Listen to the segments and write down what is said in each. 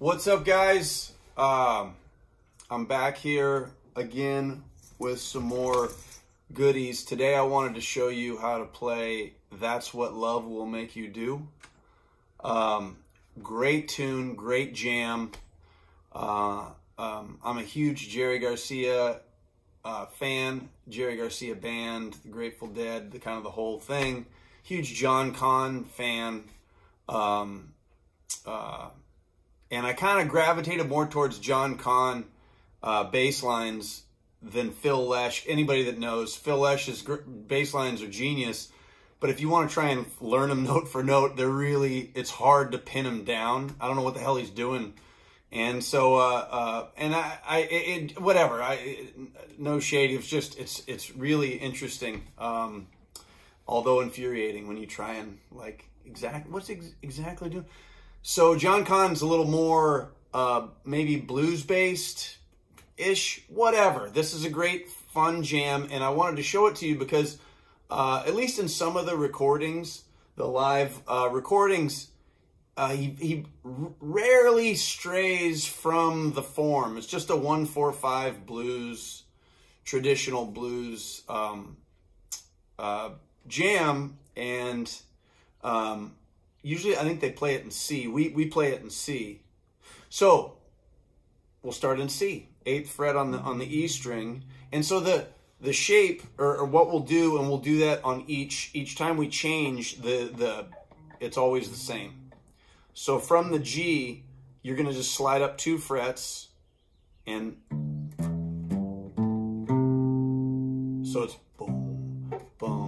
What's up, guys? Um, I'm back here again with some more goodies. Today, I wanted to show you how to play That's What Love Will Make You Do. Um, great tune, great jam. Uh, um, I'm a huge Jerry Garcia uh, fan, Jerry Garcia band, the Grateful Dead, the kind of the whole thing. Huge John Kahn fan. Um, uh, and I kind of gravitated more towards John Kahn uh, bass lines than Phil Lesh. Anybody that knows, Phil Lesh's gr- bass lines are genius. But if you want to try and learn them note for note, they're really, it's hard to pin them down. I don't know what the hell he's doing. And so, uh, uh, and I, I, it, whatever, I, it, no shade. It's just, it's, it's really interesting. Um, although infuriating when you try and like, exact, what's ex- exactly doing? So John Kahn's a little more, uh, maybe blues based ish, whatever. This is a great fun jam. And I wanted to show it to you because, uh, at least in some of the recordings, the live, uh, recordings, uh, he, he rarely strays from the form. It's just a one four five blues, traditional blues um, uh, jam, and um, usually I think they play it in C. We we play it in C. So we'll start in C, eighth fret on the on the E string, and so the the shape or, or what we'll do, and we'll do that on each each time we change the the. It's always the same. So from the G, you're going to just slide up two frets and so it's boom, boom,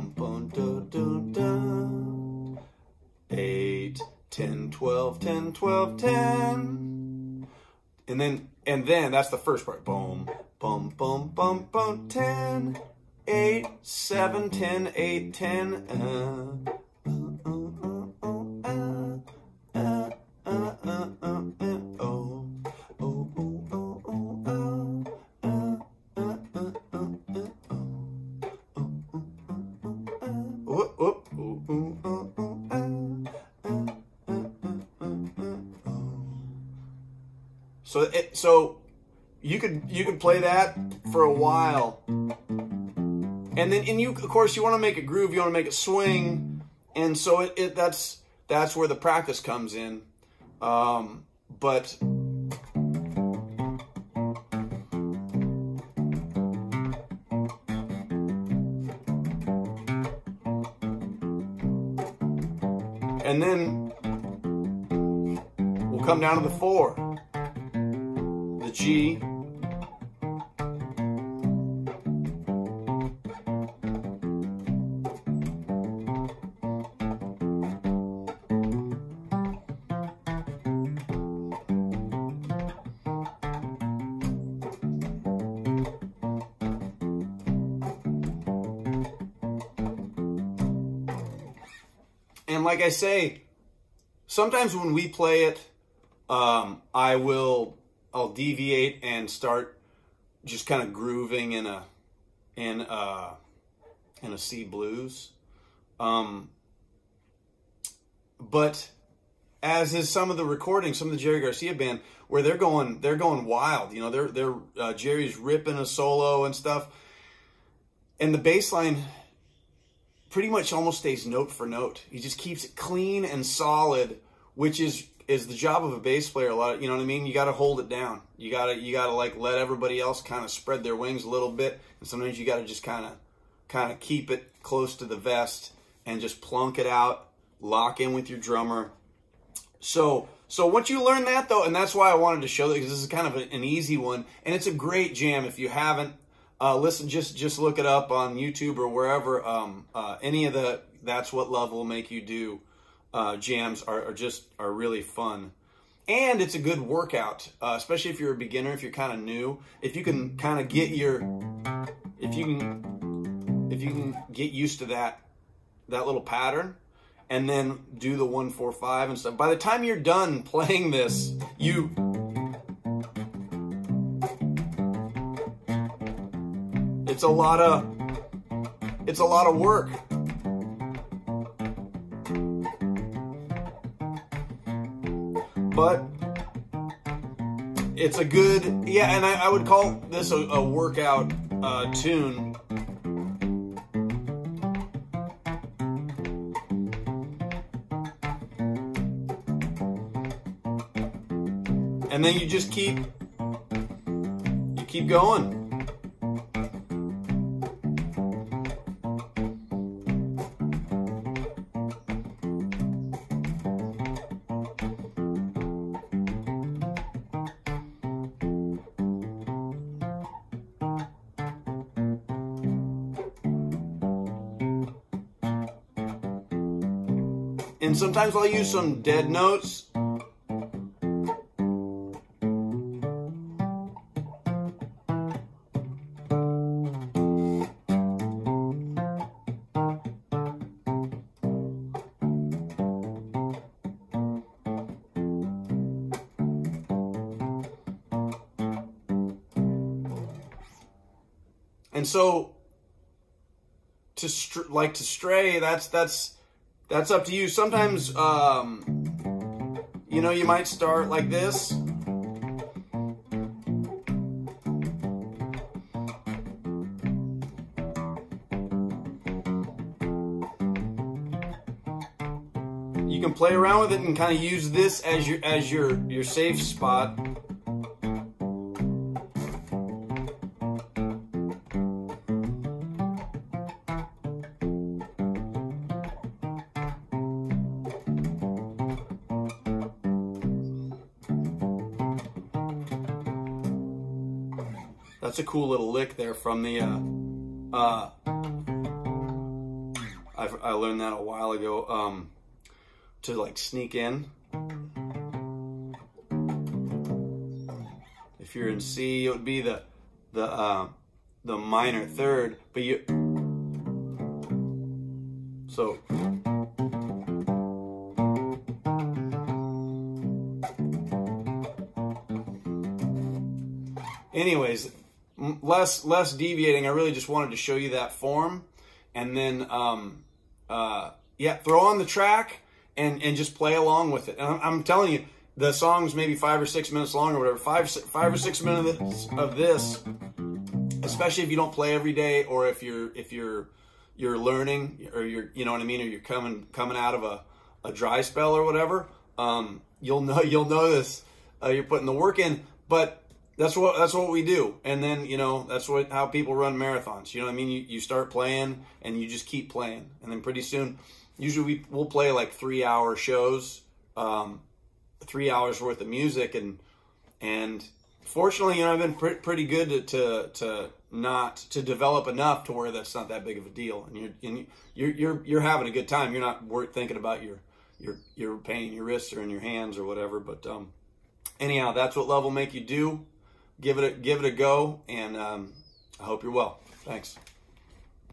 And then, and then that's the first part. Boom, boom, boom, boom, boom, 10, 8, 7, 10, 8, 10. Uh, So it, so you could you could play that for a while, and then and you of course you want to make a groove, you want to make it swing, and so it, it that's that's where the practice comes in. Um, but and then we'll come down to the four G, And like I say, sometimes when we play it, um, I will I'll deviate and start just kind of grooving in a in a in a C blues. Um, but as is some of the recordings, some of the Jerry Garcia band, where they're going they're going wild. You know, they're they're uh, Jerry's ripping a solo and stuff, and the bass line pretty much almost stays note for note. He just keeps it clean and solid, which is is the job of a bass player a lot of, you know what I mean? You got to hold it down. You got to you got to like let everybody else kind of spread their wings a little bit and sometimes you got to just kind of kind of keep it close to the vest and just plunk it out, lock in with your drummer. So so once you learn that though, and that's why I wanted to show that because this is kind of an easy one and it's a great jam if you haven't uh, listen just just look it up on YouTube or wherever um, uh, any of the that's what love will make you do uh, jams are, are, just are really fun. And it's a good workout, uh, especially if you're a beginner, if you're kind of new. If you can kind of get your, if you can, if you can get used to that, that little pattern, and then do the one four five and stuff. By the time you're done playing this, you. It's a lot of, it's a lot of work. But it's a good yeah, and I, I would call this a, a workout uh, tune. And then you just keep you keep going. And sometimes I'll use some dead notes. And so to like to stray, that's that's that's up to you. Sometimes, um, you know, you might start like this. You can play around with it and kind of use this as your as your your safe spot. That's a cool little lick there from the. Uh, uh, I've, I learned that a while ago. Um, to like sneak in. If you're in C, it would be the the uh, the minor third, but you. So. Anyways, less less deviating. I really just wanted to show you that form, and then um, uh, yeah, throw on the track and and just play along with it. And I'm, I'm, telling you, the song's maybe five or six minutes long or whatever. Five five or six minutes of this, especially if you don't play every day or if you're if you're you're learning or you're you know what I mean or you're coming coming out of a, a dry spell or whatever. Um, you'll know you'll notice uh, you're putting the work in, but that's what that's what we do. And then you know that's what how people run marathons. You know what i mean? You, you start playing and you just keep playing. And then pretty soon usually we, we'll play like three hour shows um, three hours worth of music. And and fortunately you know i've been pre- pretty good to, to, to not to develop enough to where that's not that big of a deal. And you're and you're you're, you're having a good time. You're not worth thinking about your your your pain in your wrists or in your hands or whatever. But um anyhow that's what love will make you do give it a, give it a go, and um, I hope you're well. Thanks.